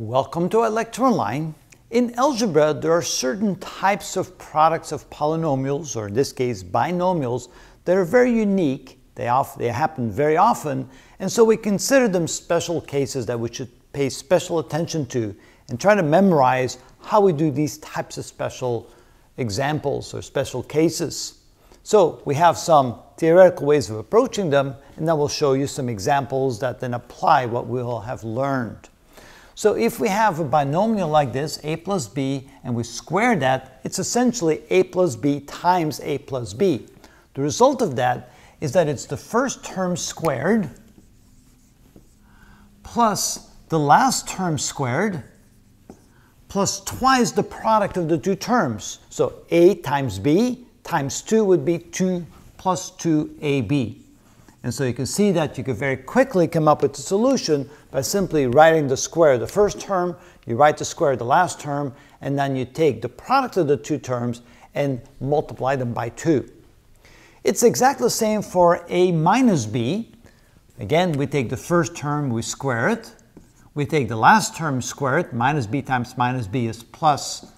Welcome to ilectureonline. In algebra, there are certain types of products of polynomials, or in this case, binomials, that are very unique. They, they happen very often, and so we consider them special cases that we should pay special attention to and try to memorize how we do these types of special examples or special cases. So we have some theoretical ways of approaching them, and then we'll show you some examples that then apply what we will have learned. So if we have a binomial like this, a plus b, and we square that, it's essentially a plus b times a plus b. The result of that is that it's the first term squared plus the last term squared plus twice the product of the two terms. So a times b times 2 would be 2 plus 2ab. And so you can see that you could very quickly come up with the solution by simply writing the square of the first term, you write the square of the last term, and then you take the product of the two terms and multiply them by 2. It's exactly the same for a minus b. Again, we take the first term, we square it. We take the last term, square it. Minus b times minus b is plus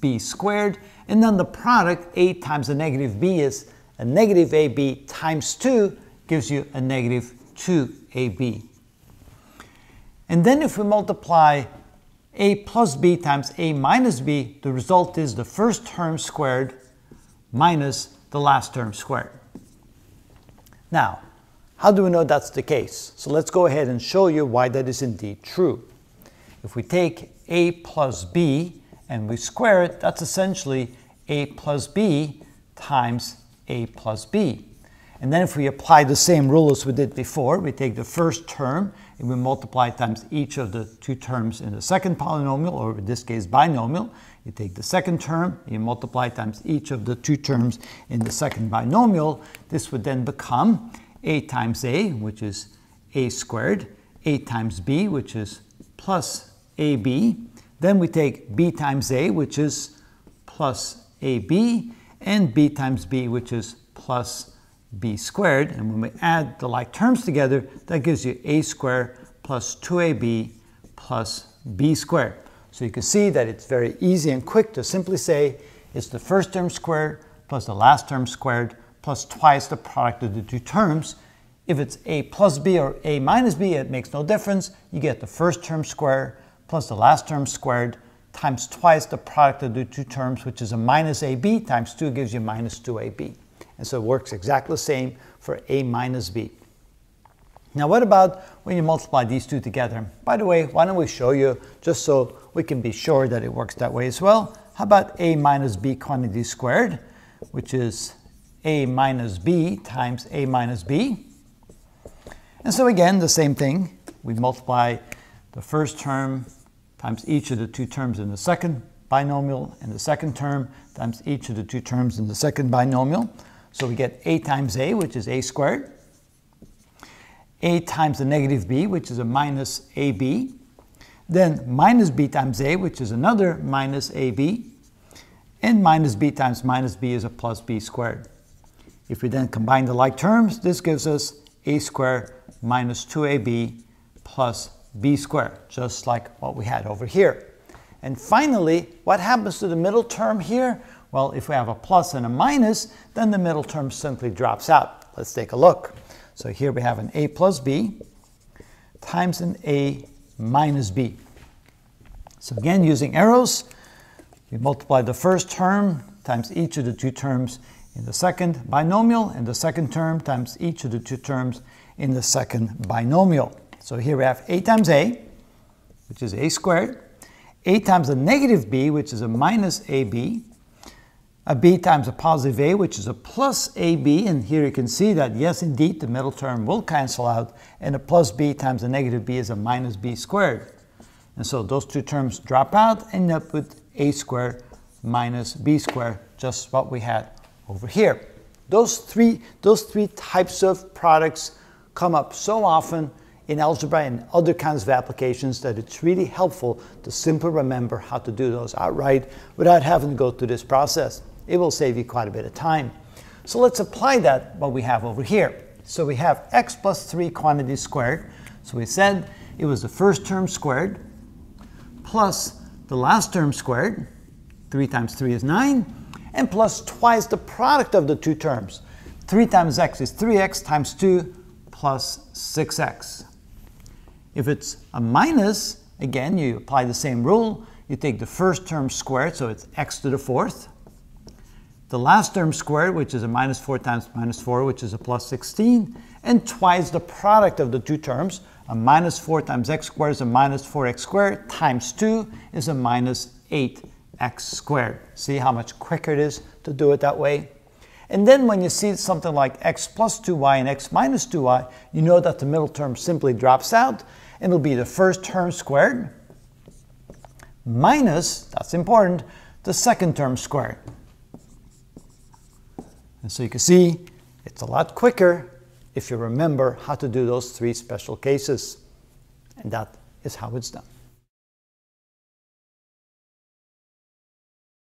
b squared. And then the product, a times a negative b, is a negative ab times 2 gives you a negative 2ab. And then if we multiply a plus b times a minus b, the result is the first term squared minus the last term squared. Now, how do we know that's the case? So let's go ahead and show you why that is indeed true. If we take a plus b and we square it, that's essentially a plus b times a plus b. And then if we apply the same rule as we did before, we take the first term and we multiply times each of the two terms in the second polynomial, or in this case binomial. You take the second term, you multiply times each of the two terms in the second binomial. This would then become a times a, which is a squared, a times b, which is plus ab. Then we take b times a, which is plus ab, and b times b, which is plus b squared. And when we add the like terms together, that gives you a squared plus 2ab plus b squared. So you can see that it's very easy and quick to simply say it's the first term squared plus the last term squared plus twice the product of the two terms. If it's a plus b or a minus b, it makes no difference. You get the first term squared plus the last term squared times twice the product of the two terms, which is a minus ab times 2 gives you minus 2ab. And so it works exactly the same for a minus b. Now what about when you multiply these two together? By the way, why don't we show you, just so we can be sure that it works that way as well. How about a minus b quantity squared, which is a minus b times a minus b. And so again, the same thing. We multiply the first term times each of the two terms in the second binomial and the second term times each of the two terms in the second binomial. So we get a times a, which is a squared, a times the negative b, which is a minus ab, then minus b times a, which is another minus ab, and minus b times minus b is a plus b squared. If we then combine the like terms, this gives us a squared minus 2ab plus b squared, just like what we had over here. And finally, what happens to the middle term here? Well, if we have a plus and a minus, then the middle term simply drops out. Let's take a look. So here we have an a plus b times an a minus b. So again, using arrows, we multiply the first term times each of the two terms in the second binomial, and the second term times each of the two terms in the second binomial. So here we have a times a, which is a squared, a times a negative b, which is a minus ab, a b times a positive a, which is a plus ab, and here you can see that, yes, indeed, the middle term will cancel out, and a plus b times a negative b is a minus b squared. And so those two terms drop out, and up with a squared minus b squared, just what we had over here. Those three, those three types of products come up so often in algebra and other kinds of applications that it's really helpful to simply remember how to do those outright without having to go through this process. It will save you quite a bit of time. So let's apply that what we have over here. So we have x plus 3 quantity squared. So we said it was the first term squared plus the last term squared, 3 times 3 is 9, and plus twice the product of the two terms. 3 times x is 3x times 2 plus 6x. If it's a minus, again, you apply the same rule. You take the first term squared, so it's x to the fourth. The last term squared, which is a minus 4 times minus 4, which is a plus 16, and twice the product of the two terms. A minus 4 times x squared is a minus 4x squared, times 2 is a minus 8x squared. See how much quicker it is to do it that way? And then when you see something like x plus 2y and x minus 2y, you know that the middle term simply drops out, and it'll be the first term squared minus, that's important, the second term squared. And so you can see it's a lot quicker if you remember how to do those three special cases. And that is how it's done.